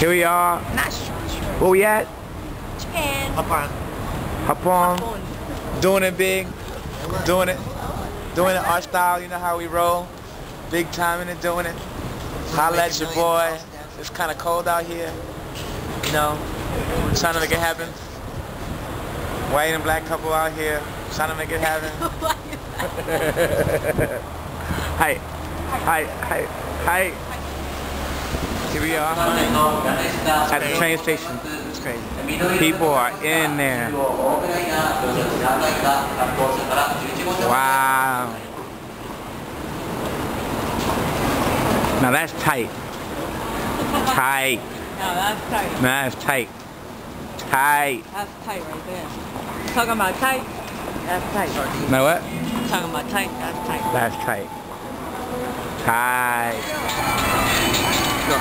Here we are. Not sure. Where we at? Japan. Hop on. Hop on. Doing it big. Doing it. Doing it our style. You know how we roll. Big time in it doing it. Holla at your boy. It's kind of cold out here. You know, we're trying to make it happen. White and black couple out here trying to make it happen. hi. Hi. Hi. Hi. Here we are at the train station. It's crazy. People are in there. Wow. Now that's tight. Tight. No, that's tight. Now that's tight. Tight. That's tight right there. Talking about tight. That's tight. Now what? Talking about tight. That's tight. That's tight. Tight. The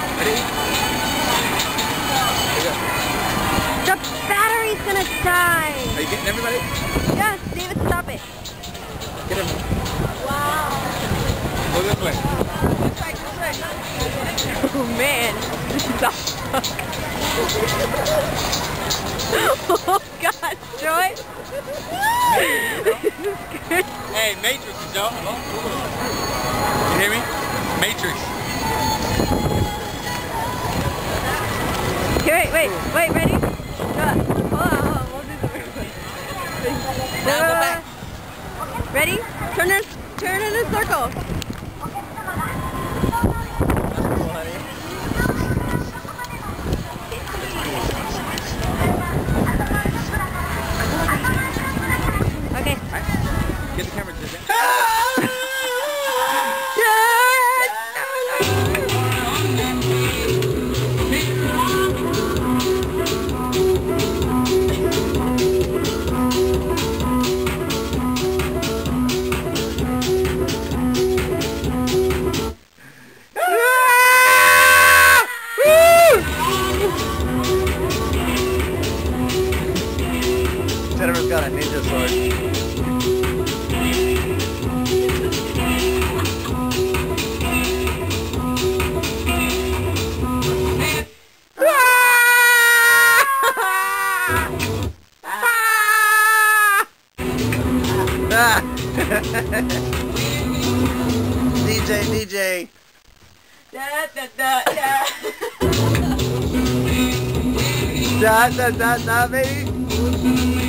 battery's gonna die. Are you getting everybody? Yes, David, stop it. Get him. Wow. Go this way. Oh man, this is Oh God, Joy. Hey, Matrix, Joe. Hello? You hear me? Matrix. Okay, wait, wait, wait, ready? Go. Hold on, hold on, we'll do the Now go back. Ready? Turn in, turn in a circle. Okay. Get the camera Jennifer's got a ninja sword. DJ, DJ. Da, da, da, da. Da, da, da, da, baby.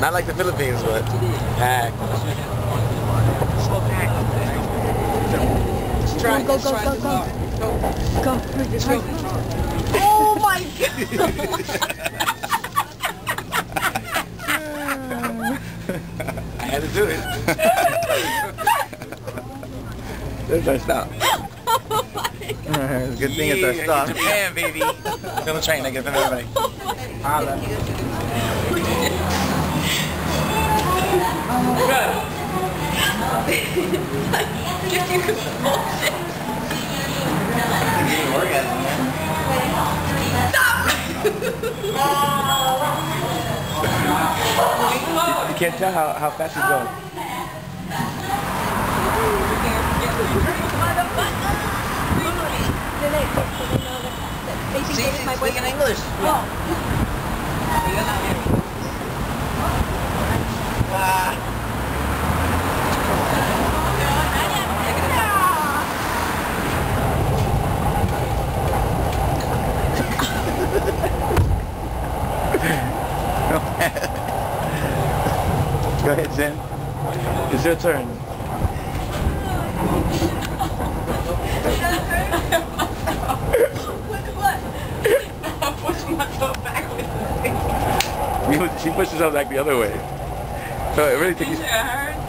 Not like the Philippines, but packed. Go, go, go, go, go. Go. Go. Oh my God. I had to do it. That's our stop. Oh Good thing it's our stop. Japan, baby. Fill the train. I get them everybody. Oh Holla. You can't tell how, how fast he's going. They think they my boyfriend. Go ahead, Zen. It's your turn. She pushed herself back the other way. So it really. It hurts.